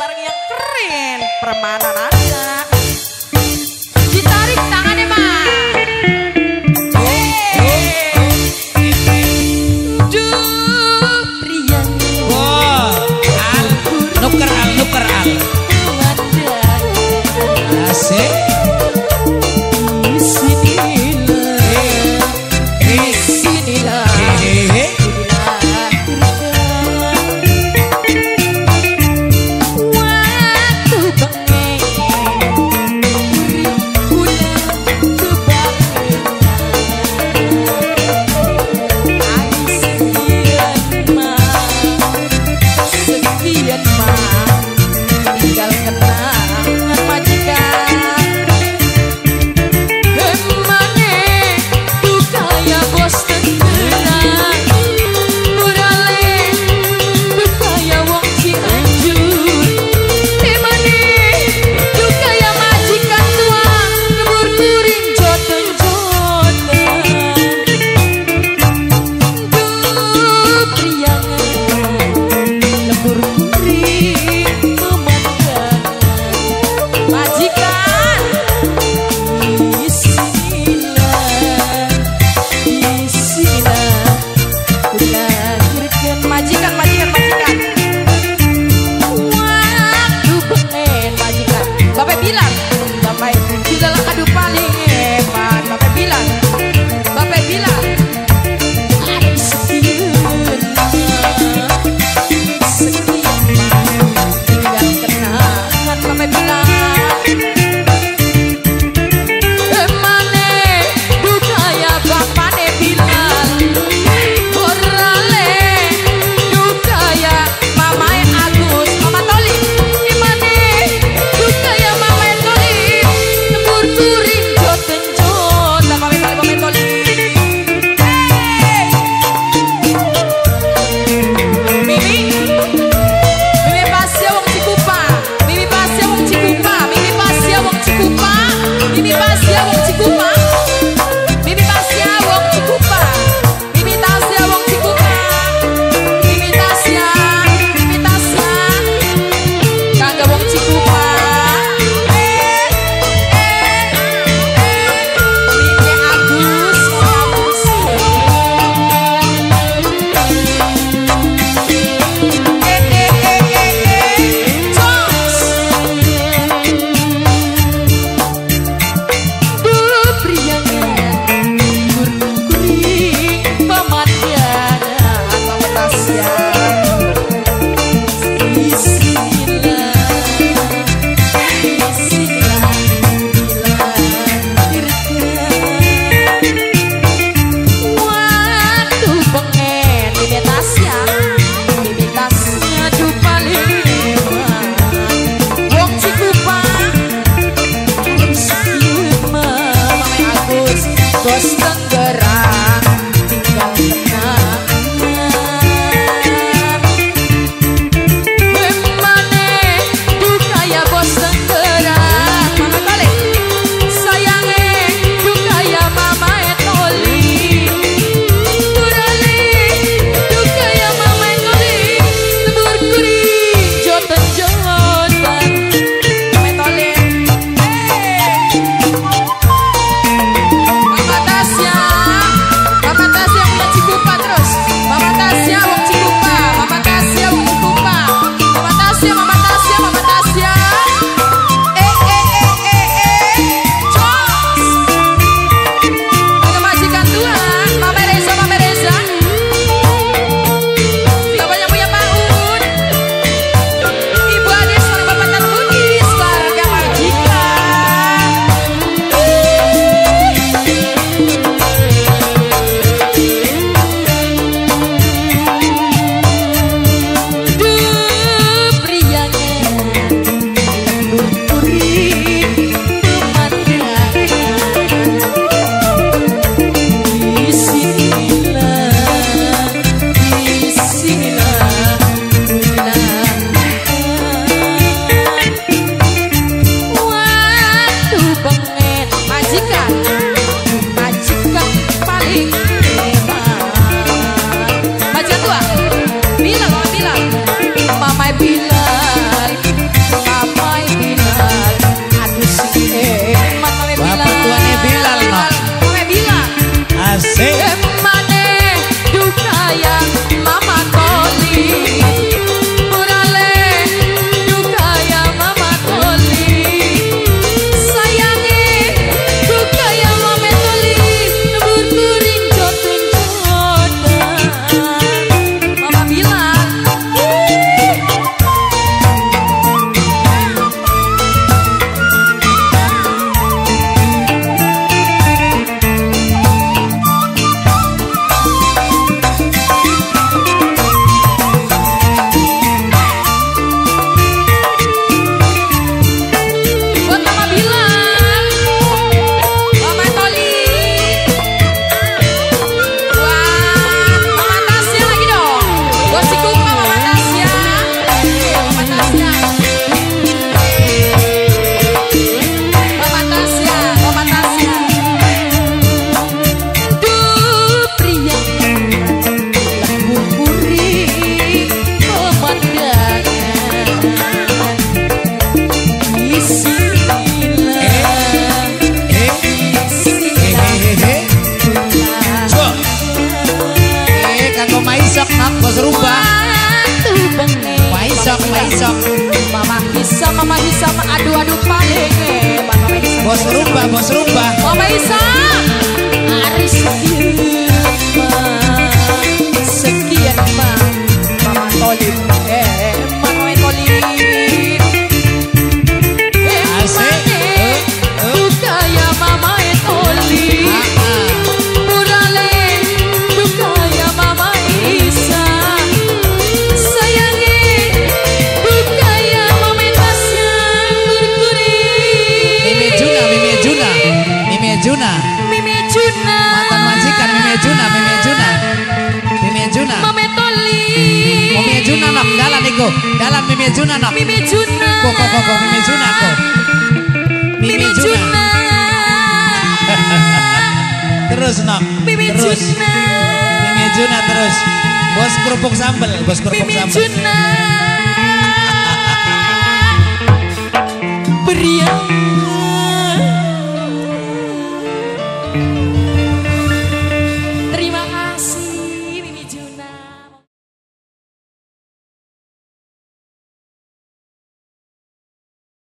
bareng yang keren. Permanen aja yeah. Bos rumba, bos rumba. Mama Hisa, Juna. Mimi Juna Mantan majikan Mimi Juna, Mimi Juna. Mimi Juna. Mama Toli Mimi Juna nok, dalan iku. Dalan Mimi Juna nok. Mimi Juna Kok kok kok Mimi Juna kok. Mimi Juna. Terus nok. Mimi Terus. Juna Mimi Juna terus. Bos kerupuk sambel, bos kerupuk Mimi sambel. Juna Beriang